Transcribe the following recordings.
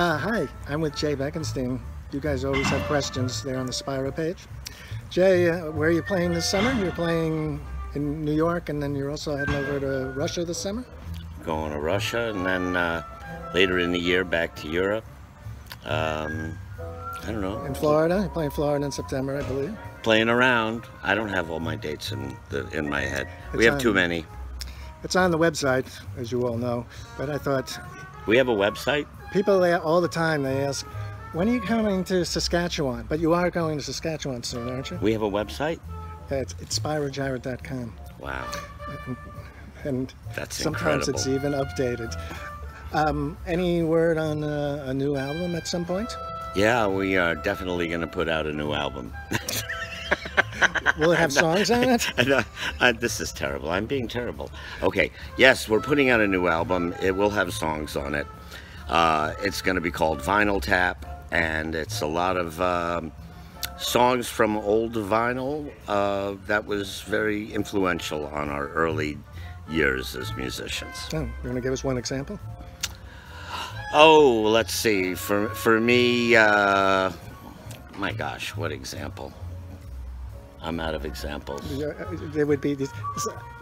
Uh, hi, I'm with Jay Beckenstein. You guys always have questions there on the Spyro page. Jay, uh, where are you playing this summer? You're playing in New York and then you're also heading over to Russia this summer? Going to Russia and then uh, later in the year back to Europe. Um, I don't know. In Florida? You're playing Florida in September, I believe. Playing around. I don't have all my dates in the in my head. we have on- too many. It's on the website, as you all know, but I thought We have a website. people all the time, they ask, when are you coming to Saskatchewan? But you are going to Saskatchewan soon, aren't you? We have a website. Yeah, It's, it's. Wow, And that's sometimes incredible. it's even updated. Um, any word on uh, a new album at some point? Yeah, we are definitely going to put out a new album. Will it have songs on it? Uh, this is terrible. I'm being terrible. Okay, yes, we're putting out a new album. It will have songs on it. Uh, it's going to be called Vinyl Tap, and it's a lot of um, songs from old vinyl uh, that was very influential on our early years as musicians. Oh, you want to give us one example? Oh, let's see. For for me, uh, my gosh, what example? I'm out of examples. Uh, There would be these.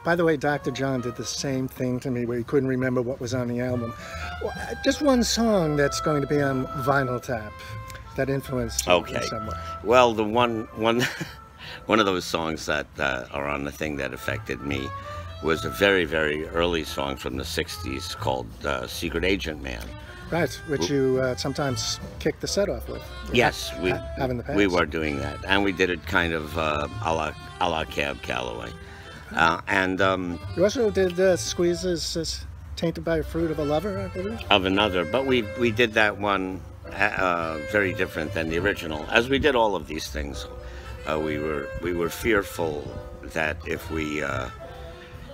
By the way, Dr. John did the same thing to me where he couldn't remember what was on the album. Uh, Just one song that's going to be on vinyl tap that influenced you Okay. in some way. Well, the one one one of those songs that uh, are on the thing that affected me was a very very early song from the '60s called uh, "Secret Agent Man." Right, which you uh, sometimes kick the set off with. Yes, we Ha- have in the we were doing that, and we did it kind of uh, a la a la Cab Calloway, uh, and um, You also did uh, Squeeze's uh, Tainted by a Fruit of a Lover, I believe. of another. But we we did that one uh, very different than the original. As we did all of these things, uh, we were we were fearful that if we uh,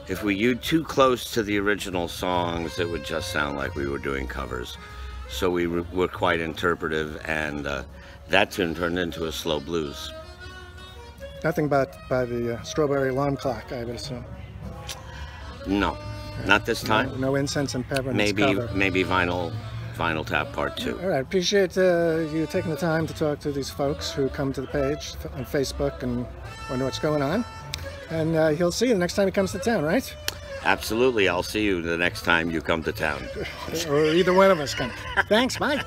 if we used too close to the original songs, it would just sound like we were doing covers. So we were, were quite interpretive, and uh, that tune turned into a slow blues. Nothing but by the uh, Strawberry Alarm Clock, I would assume. No, not this time. No, no incense and peppermints maybe cover. maybe vinyl vinyl tap part two. All right, appreciate uh, you taking the time to talk to these folks who come to the page on Facebook and wonder what's going on. And uh, he'll see you the next time he comes to town, right? Absolutely, I'll see you the next time you come to town. or either one of us can. Thanks, bye.